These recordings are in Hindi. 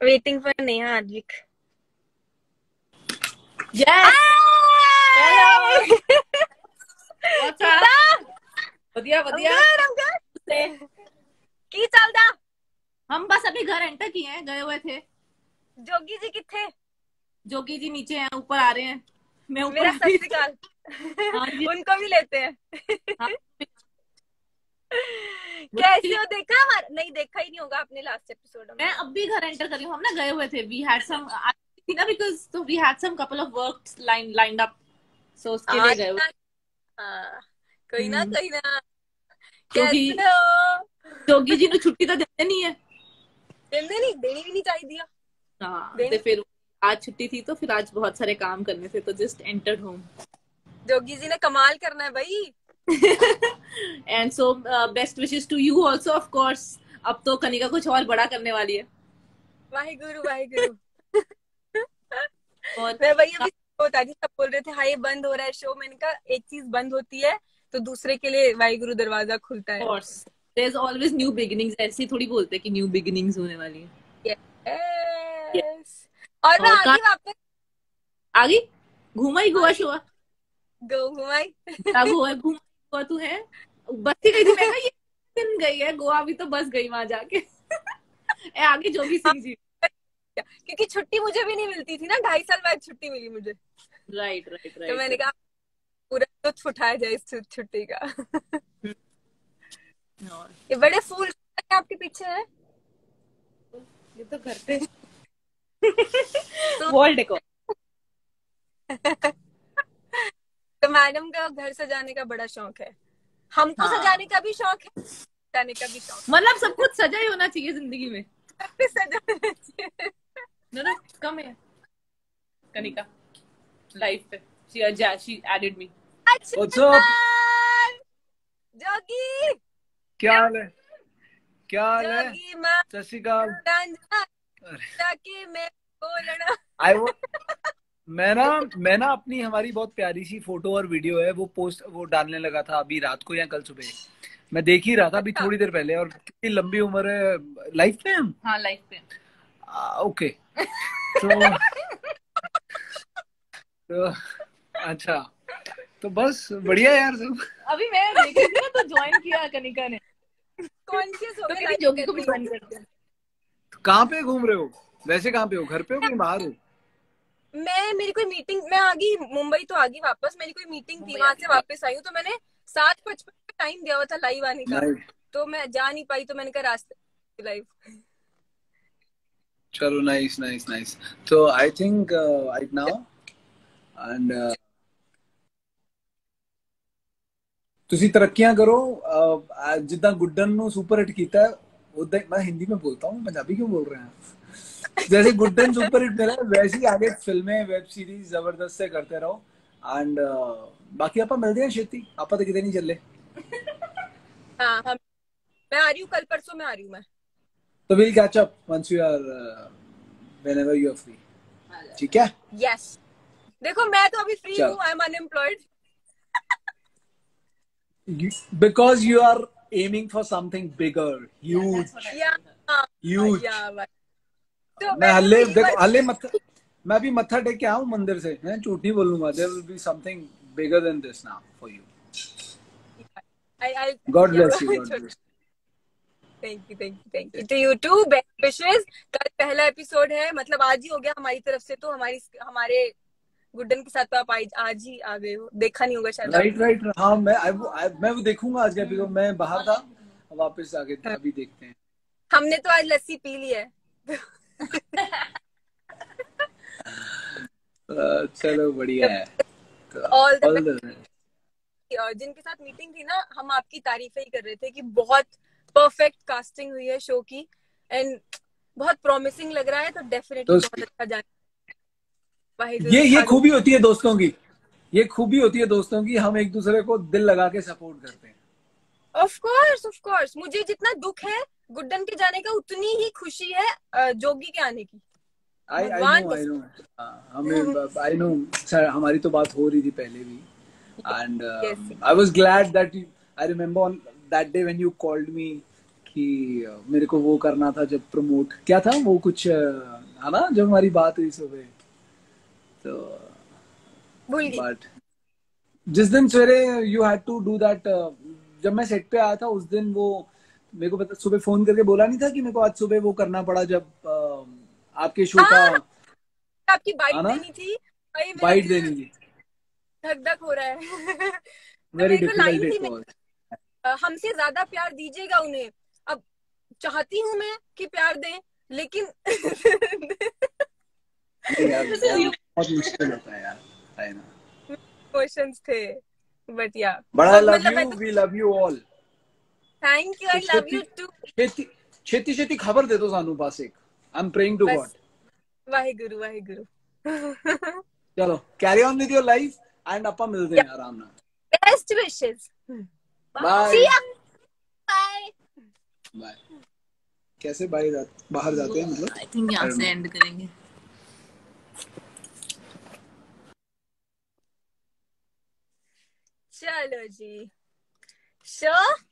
Waiting for Neha Advik. Yes! Hello! What's up? I'm good, I'm good. हम बस अभी घर एंटर किए हैं गए हुए थे जोगी जी कितने जोगी जी नीचे हैं ऊपर आ रहे हैं मैं ऊपर मेरा उनको भी लेते हैं हाँ, कैसे हो? देखा हमारा नहीं देखा ही नहीं होगा आपने लास्ट एपिसोड में मैं अब भी घर एंटर करी हूँ हम ना गए हुए थे। वी हैड सम थी ना बिकॉज़ तो we had some couple of work line lined up so उसके लिए गए हुए। हाँ, कोई ना हम्म। कोई ना। कैसे हो? जोगी जी ने छुट्टी तो देते नहीं है। देने नहीं देनी भी नहीं चाहिए हाँ दे- तो फिर आज छुट्टी थी तो फिर आज बहुत सारे काम करने थे तो just entered home Jogi ji ने कमाल करना है भाई। And so best wishes to you also of course अब तो कनिका कुछ और बड़ा करने वाली है। वाहिगुरु वाहिगुरु। मैं वही अभी बता रही सब बोल रहे थे हाँ ये बंद हो रहा है शो। मैंने कहा एक चीज़ बंद होती है तो दूसरे के लिए वाहिगुरु दरवाज़ा खुलता है। Course there is always new beginnings ऐसे थोड़ी बोलते हैं कि न्यू बिगिनिंग्स होने वाली है। Yes. और मैं आगे वापस? आगे घूमा ही गोवा शो गो घुमाई गोवा तू है? बस ही गई थी। मैं ये दिन गई है गोवा भी तो बस गई वहाँ जाके। ए आगे जोगी सिंह जी। क्योंकि छुट्टी मुझे भी नहीं मिलती थी ना ढाई साल बाद छुट्टी मिली मुझे। राइट राइट तो मैंने कहा पूरा लुत्फ उठाया जाए इस छुट्टी का। ये बड़े फूल आपके पीछे है। ये तो घर पे। वॉल डेकोर तो मैडम का घर सजाने का बड़ा शौक है हमको हाँ। सजाने का भी शौक है सजाने का भी शौक मतलब सब कुछ सजा ही होना चाहिए ज़िंदगी में है चाहिए no, come here. Kanika. Live पे. Me. अच्छा What's up? जोगी क्या हाल है क्या हाल है माँ सत श्री अकाल डांजना अरे, ताकि मैं मैं ना मैं ना अपनी हमारी बहुत प्यारी सी फ़ोटो और वीडियो है वो पोस्ट वो डालने लगा था अभी रात को या कल सुबह। मैं देख ही रहा था अभी थोड़ी देर पहले और कितनी लंबी उम्र है लाइफ में हम? हाँ लाइव पे ओके। तो, तो अच्छा। तो बस बढ़िया यार सब। अभी मैं देख रही थी तो ज्वाइन किया कनिका ने। कॉन्शियस हो तो गए जोगी को भी ज्वाइन कर दिया तो कहाँ पे घूम रहे हो? वैसे कहाँ पे हो? घर पे हो कहीं बाहर हो? मैं मेरी कोई मीटिंग मैं आ गई मुंबई तो आ गई वापस मेरी कोई मीटिंग थी मुंबई वहां आ से गई। वापस आई हूँ तो मैंने सात पचपन का टाइम दिया हुआ था लाइव आने का Nice. तो मैं जा नहीं पाई तो मैंने कहा रास्ते लाइव चलो नाइस नाइस नाइस तो I think right now and ਤੁਸੀਂ ਤਰੱਕੀਆਂ ਕਰੋ ਅਹ, ਜਿੱਦਾਂ ਗੁੱਡਨ ਨੂੰ ਸੁਪਰ ਹਿੱਟ ਕੀਤਾ ਹੈ, ਉਦਾਂ ਹੀ- मैं हिंदी में बोलता हूँ पंजाबी क्यों बोल रहे जैसे गुड टाइम सुपर हिट मिला वैसे ही आगे फ़िल्में वेब सीरीज़ ज़बरदस्त से करते रहो। एंड uh, बाकी आप मिलते हैं शेती आप तो कितने नहीं चल हाँ हम मैं आ रही हूँ कल परसों में आ रही हूँ मैं। तो will catch up once you are whenever you are free ठीक है? यस देखो मैं तो अभी फ्री हूँ I am unemployed because you are aiming for something bigger huge yeah, yeah. huge yeah, तो मैं हल्ले देखो हल्ले मत मैं भी मत्था टेक के आऊँ मंदिर से। मैं झूठ नहीं बोलूँगा there will be something bigger than this now for you I, I, God bless you thank you thank you thank you to you too best wishes कल पहला एपिसोड है मतलब आज ही हो गया हमारी तरफ़ से तो हमारी हमारे गुड्डन के साथ तो आप आज आज ही आ गए हो। देखा नहीं होगा शायद राइट राइट हाँ मैं I, I, मैं वो देखूँगा आज का एपिसोड मैं बाहर था वापस आके अभी देखते हैं। हमने तो आज लस्सी पी ली है। चलो बढ़िया है। Best. और जिनके साथ मीटिंग थी ना हम आपकी तारीफें ही कर रहे थे कि बहुत परफेक्ट कास्टिंग हुई है शो की। एंड बहुत प्रॉमिसिंग लग रहा है तो डेफिनेटली तो बहुत अच्छा जाने ये ये खूबी होती है दोस्तों की। ये खूबी होती है दोस्तों की हम एक दूसरे को दिल लगा के सपोर्ट करते हैं। ऑफ़ कोर्स ऑफ़ कोर्स मुझे जितना दुख है गुड्डन के जाने का उतनी ही खुशी है जोगी के आने की। I I no I know हमें आई नो सर हमारी तो बात हो रही थी पहले भी। And I was glad that I remember on that day when you called me कि मेरे को वो करना था जब प्रमोट क्या था वो कुछ है ना जब हमारी बात हुई सुबह? तो बट जिस दिन सवेरे you had to do that जब मैं सेट पे आया था उस दिन वो मेरे को पता सुबह फ़ोन करके बोला नहीं था कि मेरे को आज सुबह वो करना पड़ा जब आपके शो का हाँ, आपकी बाइट देनी थी। बाइट देनी थी। धक धक हो रहा है। वेरी को डिफ़िकल्ट हमसे ज़्यादा प्यार दीजिएगा उन्हें। अब चाहती हूँ मैं कि प्यार दें लेकिन बहुत मुश्किल होता है यार क्वेश्चंस थे but yeah I love you we love you all thank you I love you too छेती छेती छेती खबर दे दो सानू बस एक। I am praying to God Waheguru Waheguru चलो carry on with your life and अपा मिलते हैं आराम ना best wishes bye see you bye bye कैसे बाहर जाते बाहर जाते हैं मतलब? आई थिंक यहाँ से एंड करेंगे। चलो जी। Show sure?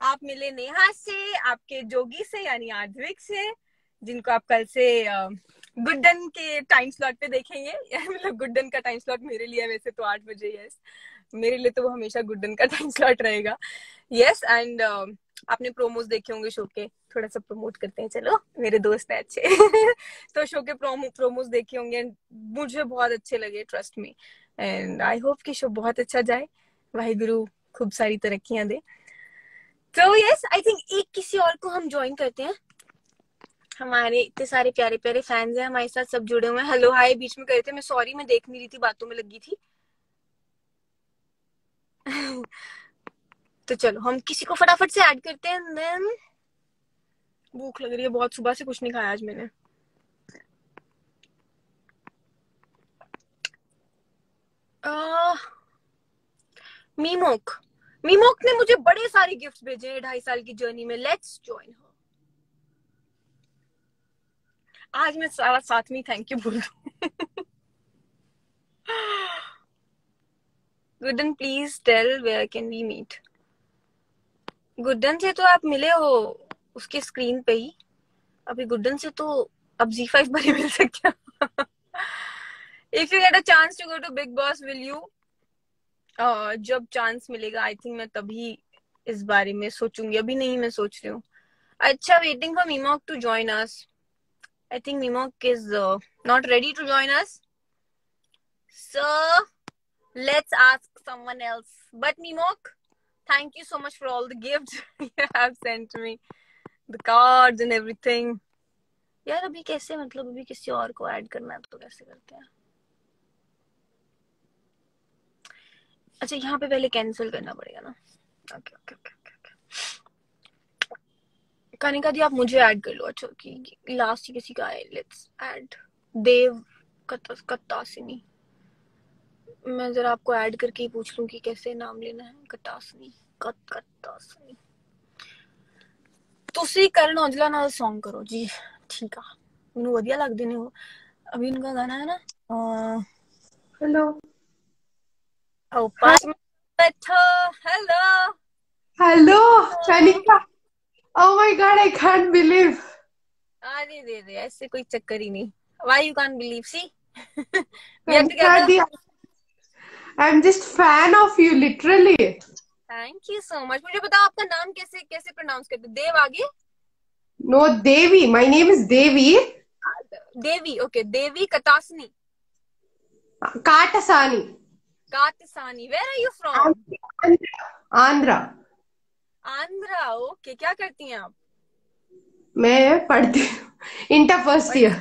आप मिले नेहा से, आपके जोगी से, यानी आध्विक से, जिनको आप कल से गुड्डन के टाइम स्लॉट पे देखेंगे। मतलब गुड्डन का टाइम स्लॉट मेरे लिए वैसे तो आठ बजे यस मेरे लिए तो वो हमेशा गुड्डन का टाइम स्लॉट रहेगा। यस एंड आपने प्रोमोज देखे होंगे शो के। थोड़ा सा प्रमोट करते हैं, चलो। मेरे दोस्त हैं अच्छे। तो शो के प्रोमो प्रोमोज देखे होंगे मुझे बहुत अच्छे लगे ट्रस्ट में एंड आई होप कि शो बहुत अच्छा जाए। वाहिगुरु, खूब सारी तरक्कियाँ दे। तो यस आई थिंक एक किसी और को हम ज्वाइन करते हैं। हमारे इतने सारे प्यारे प्यारे फैंस हैं हमारे साथ सब जुड़े हुए हैं। हेलो हाय बीच में करे थे। मैं सॉरी मैं देख नहीं रही थी बातों में लगी थी। तो चलो हम किसी को फटाफट से ऐड करते हैं देन भूख लग रही है बहुत सुबह से कुछ नहीं खाया आज मैंने। आह, मीमोक। मीमोक ने मुझे बड़े सारे गिफ्ट्स भेजे हैं ढाई साल की जर्नी में। लेट्स ज्वाइन हर आज मैं सारा साथ में थैंक यू बोल Guddan please tell where can we meet Guddan से तो आप मिले हो उसके स्क्रीन पे ही। अभी गुड्डन से तो अब जी फाइव पर ही मिल सकते हो। If you get a chance to go to Bigg Boss will you जब चांस मिलेगा आई थिंक मैं तभी इस बारे में सोचूँगी। अभी नहीं मैं सोच रही हूँ। अच्छा waiting for मीमॉक to join us I think मीमॉक is not ready to join us so let's ask someone else but mimok thank you so much for all the gifts you have sent me the cards and everything यार, अभी कैसे? मतलब अभी किसी और को ऐड करना है तो कैसे करते हैं? अच्छा यहाँ पे पहले कैंसिल करना पड़ेगा ना okay okay okay Kanika di आप मुझे ऐड कर लो अच्छा कि लास्ट किसी का है लेट्स ऐड देव कत, कत्तासिनी मैं जरा आपको ऐड करके ही पूछ लूं कि कैसे नाम लेना है कटासनी कत कटासनी ਤੁਸੀਂ ਕਰਨ ਔਜਲਾ ਨਾਲ Song ਕਰੋ ਜੀ ਠੀਕ ਆ ਮੈਨੂੰ ਵਧੀਆ ਲੱਗਦੇ ਨੇ ਉਹ ਅਭੀ ਉਨਕਾ ਗਾਣਾ ਹੈ ਨਾ Hello. में बैठो hello Hello, Chanika. Oh my god, I can't believe. अरे दे दे ऐसे कोई चक्कर ही नहीं see we are together Chanika, I'm just fan of you, literally. Thank you so much मुझे बताओ आपका नाम कैसे कैसे प्रोनाउंस करते देव आगे No, Devi. My name is Devi. Devi okay Devi Katasani Katasani. कातसानी where are you from Andhra. Andhra okay क्या करती हैं आप मैं पढ़ती हूँ inter first year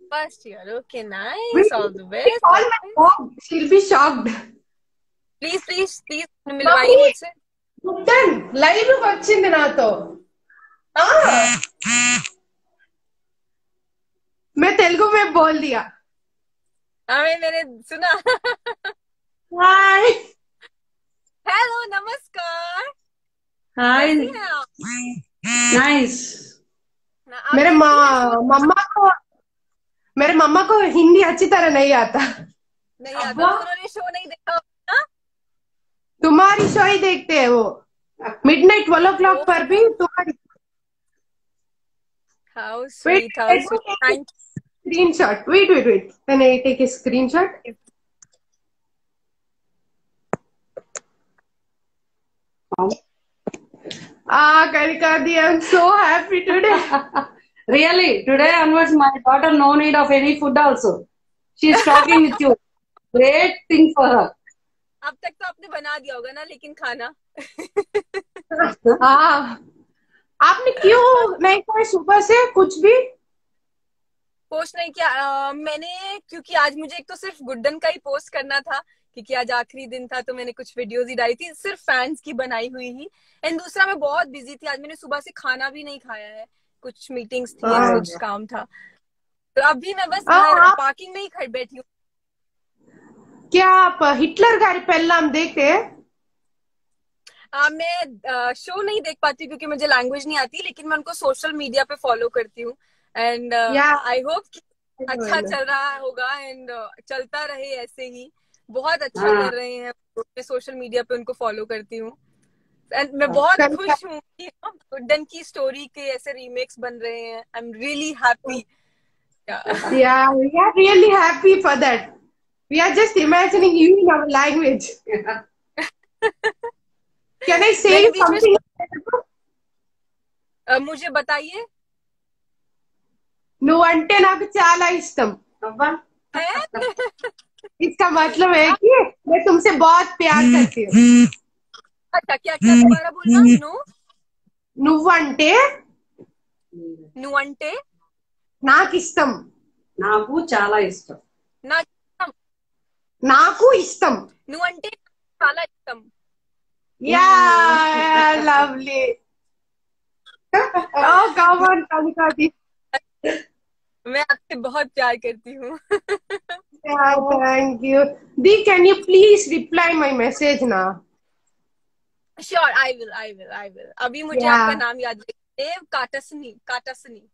first year okay nice all the best Call my mom. She'll be shocked. Please please please मिलवाइए मुझसे Done. Live వచ్చింది నాతో हाँ. मैं तेलुगु में बोल दिया हमें मेरे सुना हाय हेलो नमस्कार हाय? नाइस मेरे मम्मा को मेरे मम्मा को हिंदी अच्छी तरह नहीं आता। नहीं आता उन्होंने शो नहीं देखा ना? तुम्हारी शो ही देखते हैं वो। मिडनाइट ट्वेल्व ओ क्लॉक पर भी तुम्हारी how sweet how sweet thank a screenshot. Wait, wait, wait. Can I take a screenshot? Ah, Karikadi, I'm so happy today. Really, today onwards, my daughter no need of any food also. She's talking with you. Great thing for her. अब तक तो आपने बना दिया होगा ना लेकिन खाना हाँ आपने क्यों नहीं खाया सुबह से कुछ भी पोस्ट नहीं किया। अ, मैंने क्योंकि आज मुझे एक तो सिर्फ़ गुड्डन का ही पोस्ट करना था क्योंकि आज आखिरी दिन था तो मैंने कुछ वीडियोस ही डाली थी सिर्फ़ फैंस की बनाई हुई ही। एंड दूसरा मैं बहुत बिज़ी थी आज मैंने सुबह से खाना भी नहीं खाया है। कुछ मीटिंग्स थी हाँ। कुछ काम था। तो अभी मैं बस हाँ, पार्किंग में ही खड़ बैठी हूँ। क्या आप हिटलर गारी पेल्लाम देखते हैं? आ, मैं शो नहीं देख पाती क्योंकि मुझे लैंग्वेज नहीं आती लेकिन मैं उनको सोशल मीडिया पे फॉलो करती हूँ। एंड आई होप अच्छा चल रहा होगा एंड चलता रहे ऐसे ही। बहुत अच्छा हाँ। कर रहे हैं मैं सोशल मीडिया पे उनको फॉलो करती हूँ। एंड मैं बहुत खुश हूँ कि गुड्डन की स्टोरी के ऐसे रीमेक्स बन रहे हैं। I am really happy really happy for that. We are just imagining you in our language. Can I say मैंने बीच में- something? मुझे बताइए। నువ్వంటే నాకు చాలా ఇష్టం अब्बा है इसका मतलब है कि मैं तुमसे बहुत प्यार करती हूँ अच्छा क्या क्या दोबारा बोलना नो నువ్వంటే ను అంటే నాకు ఇష్టం నాకు చాలా ఇష్టం నా నాకు ఇష్టం నువ్వు అంటే చాలా ఇష్టం yeah lovely oh come on కవితాది मैं आपसे बहुत प्यार करती हूँ। Thank you the can you please reply my message ना? Sure I will I will I will अभी मुझे Yeah. आपका नाम याद है Dev Katasani Katasani.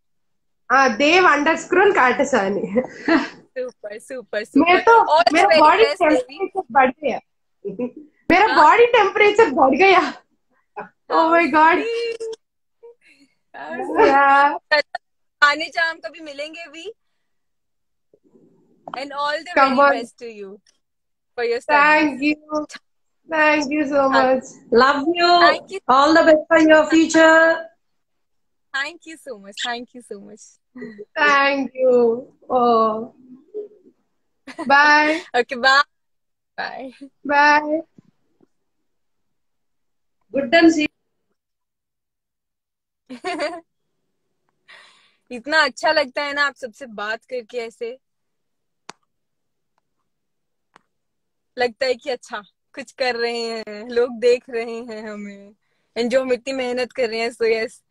Dev underscore Katasani. Super super मैं सुपर तो All मेरा बॉडी टेम्परेचर बढ़ गया। मेरा हाँ? बॉडी टेम्परेचर बढ़ गया। ओ माय गॉड खाने चाह हम कभी मिलेंगे भी? And all the best to you for your thank you thank you so much love you all the best for your future thank you so much thank you so much thank you oh bye okay bye bye bye Guddan see इतना अच्छा लगता है ना आप सबसे बात करके ऐसे। लगता है कि अच्छा कुछ कर रहे हैं, लोग देख रहे हैं हमें। एंड जो हम इतनी मेहनत कर रहे हैं सो यस